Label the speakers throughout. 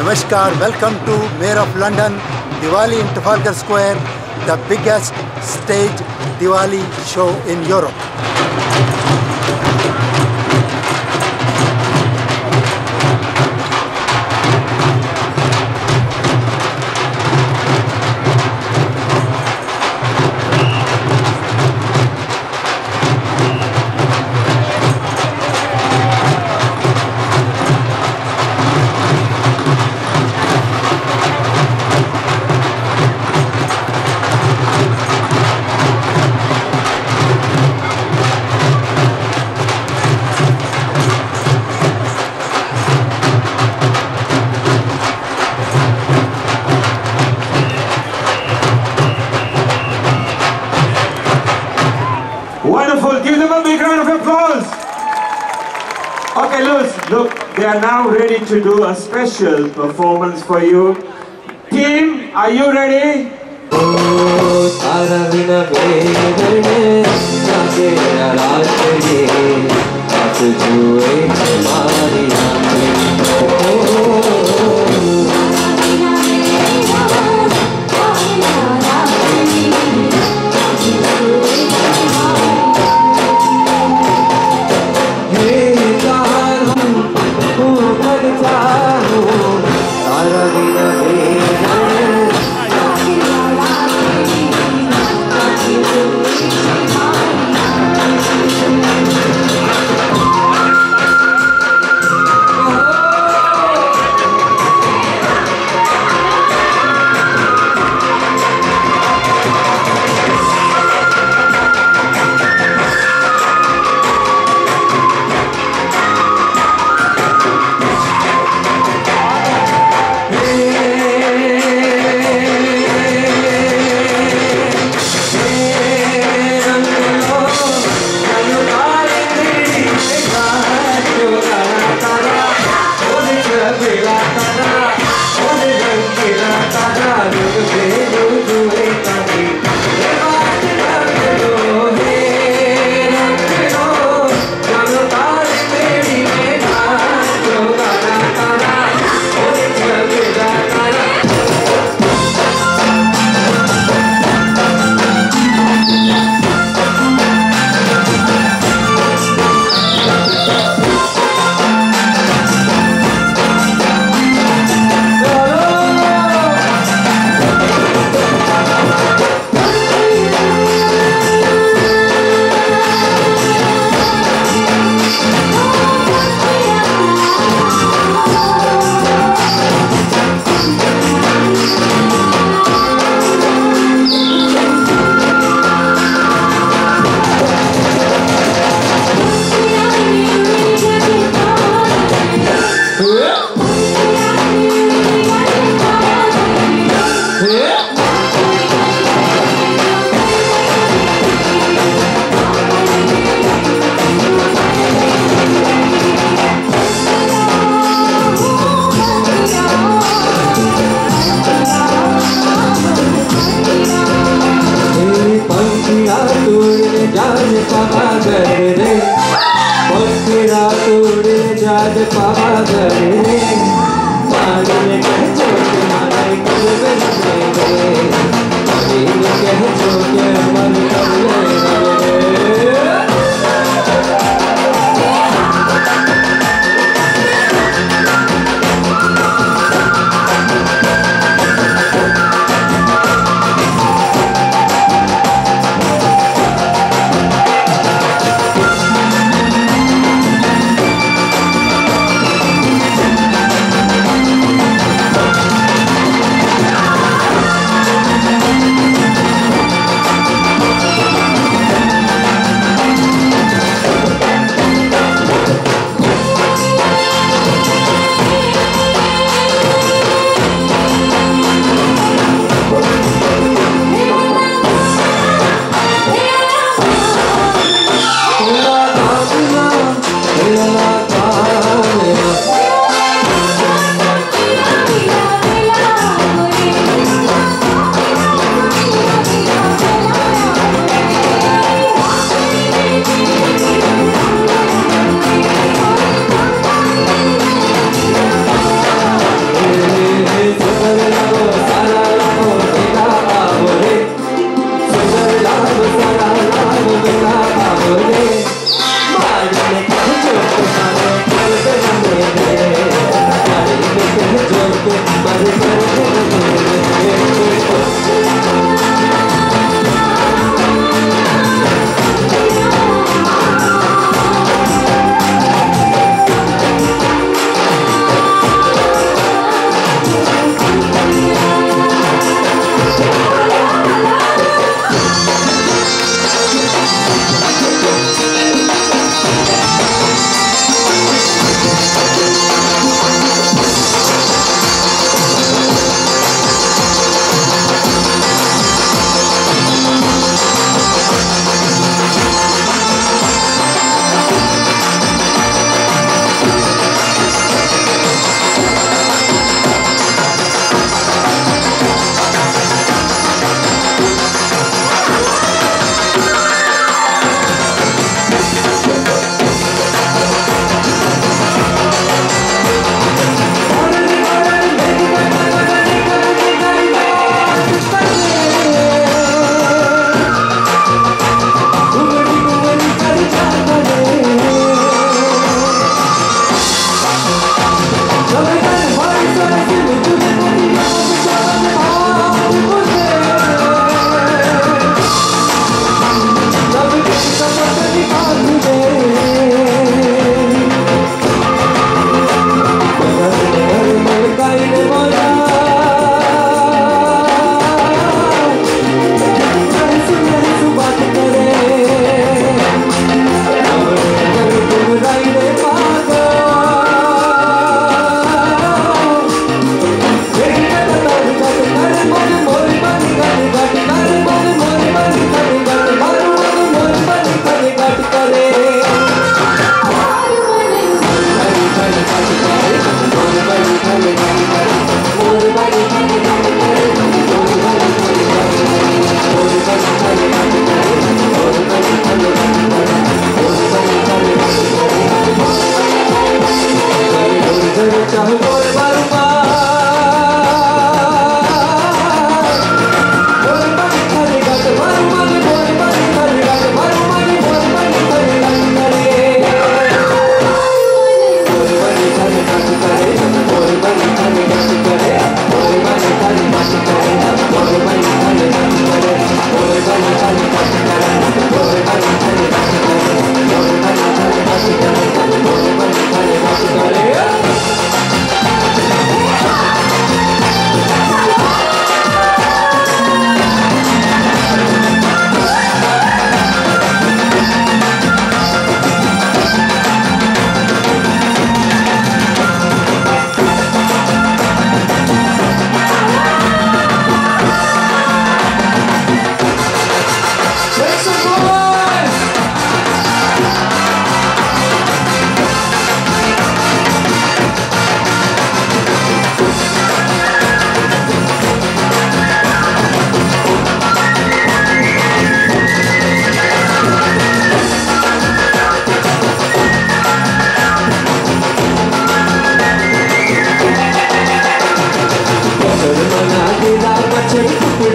Speaker 1: Namaskar, welcome to Mayor of London, Diwali in Trafalgar Square, the biggest stage Diwali show in Europe.
Speaker 2: Look, they are now ready to do a special performance for you. Team, are you ready?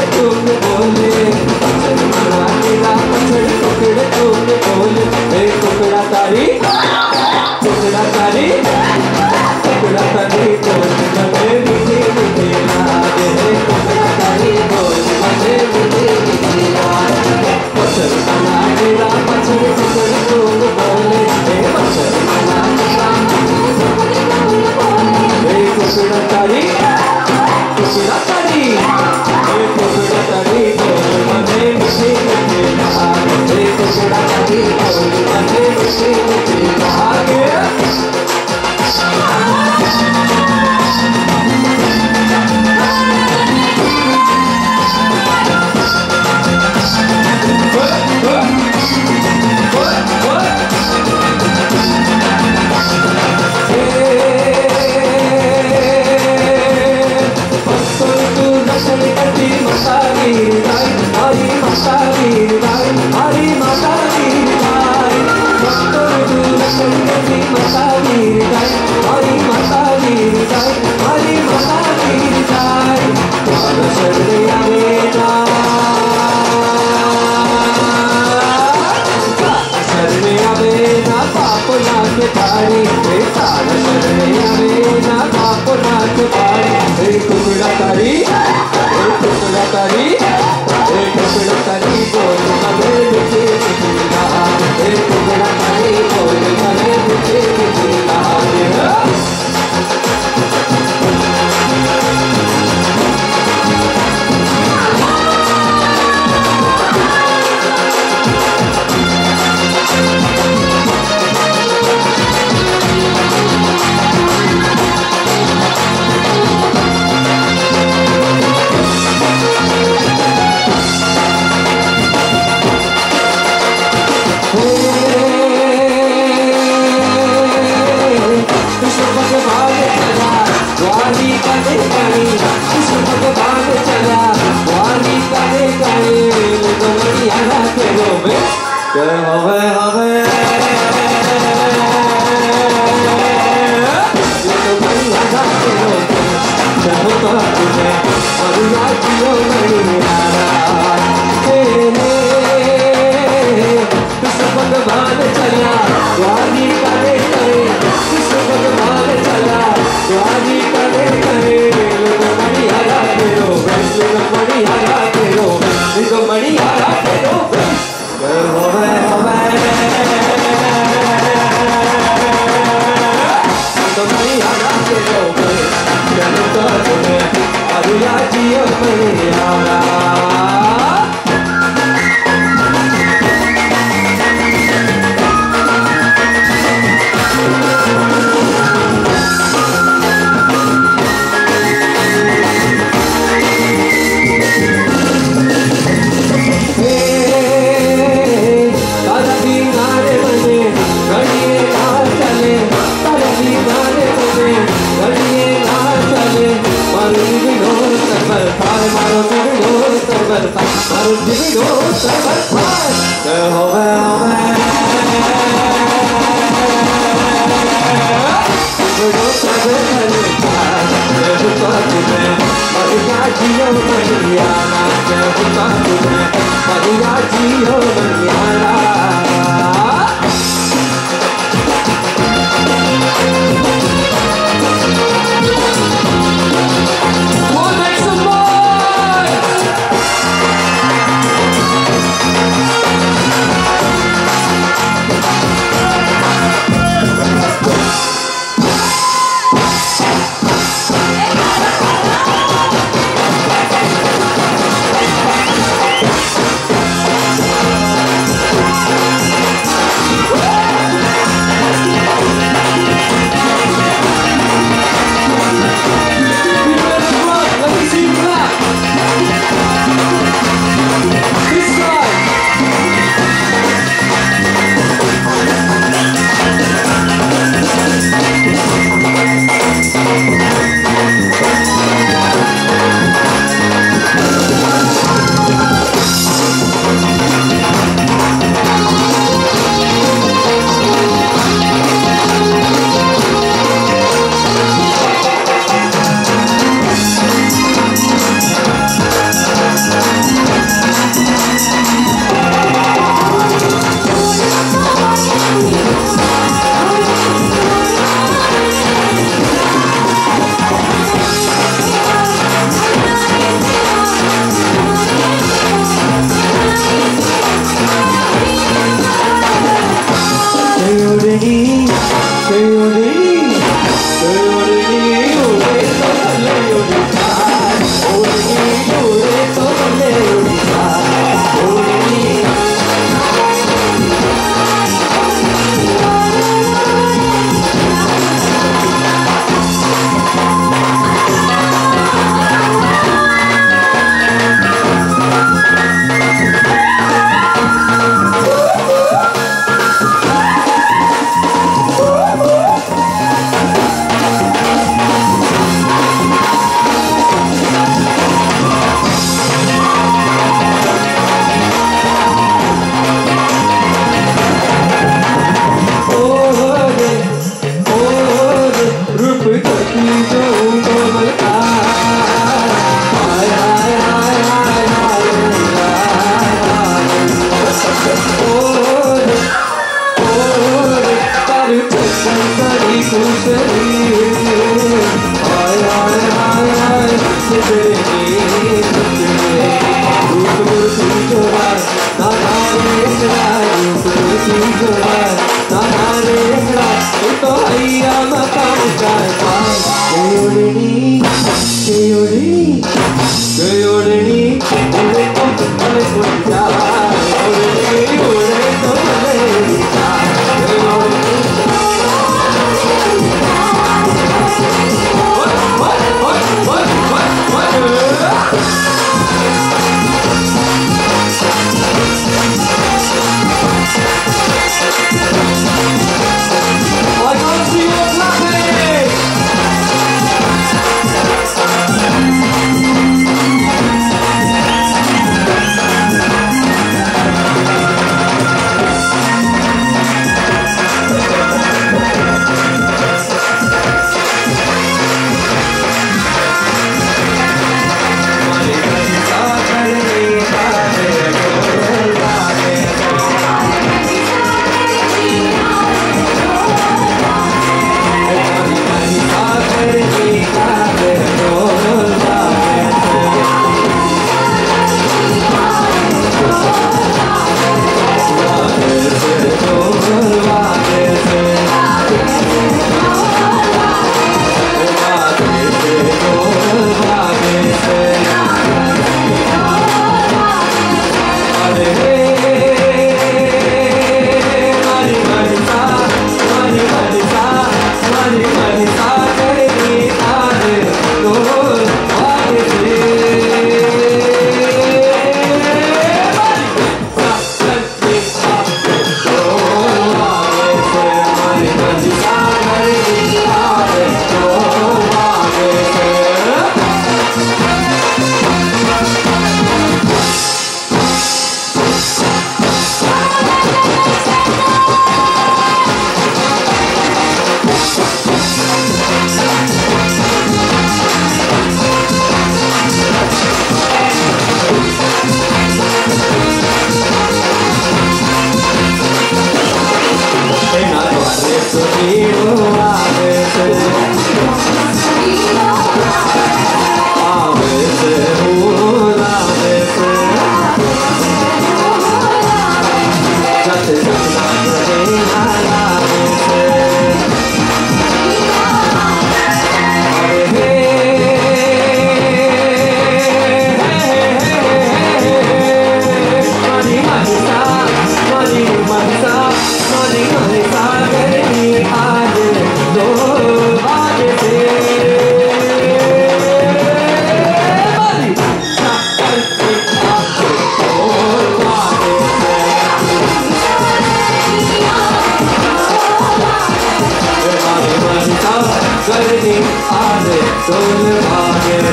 Speaker 2: Let go. 嗯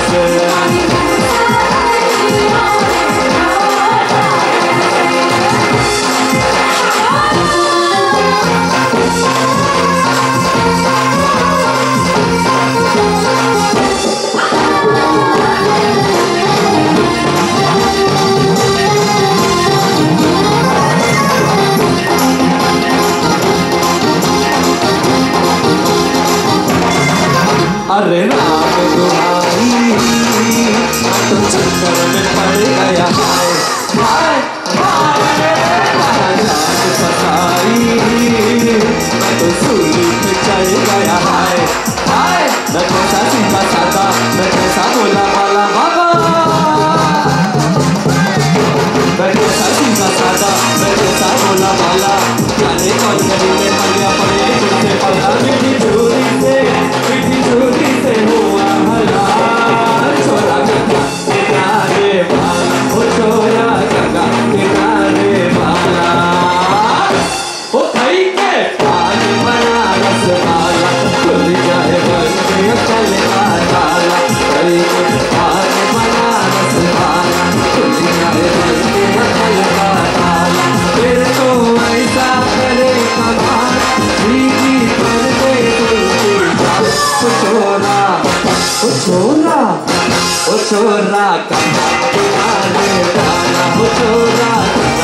Speaker 2: say ओ चोरा का हो चोरा का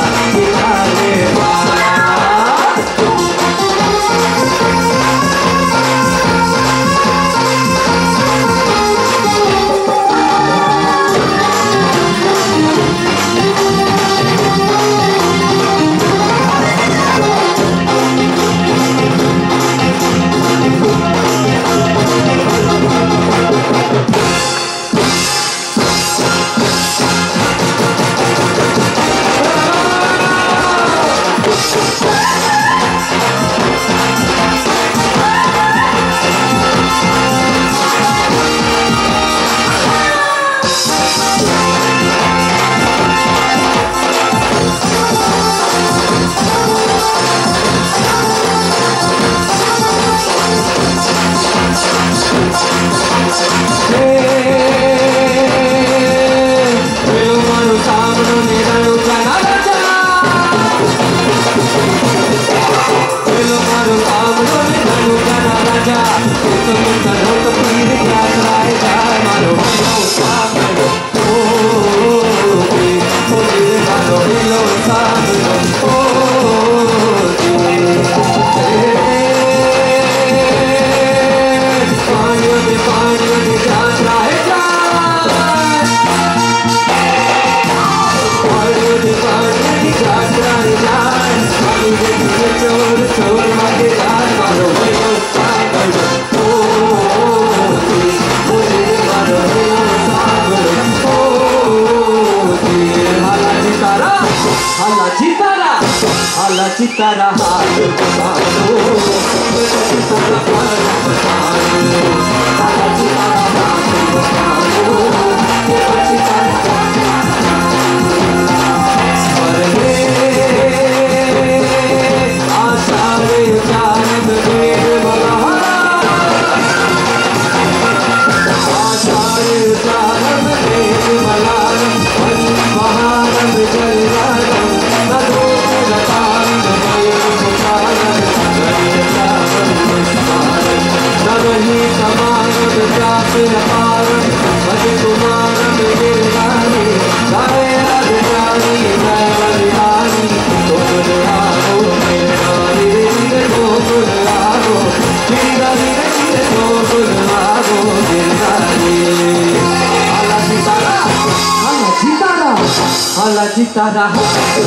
Speaker 2: la guitarra Alla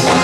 Speaker 2: guitarra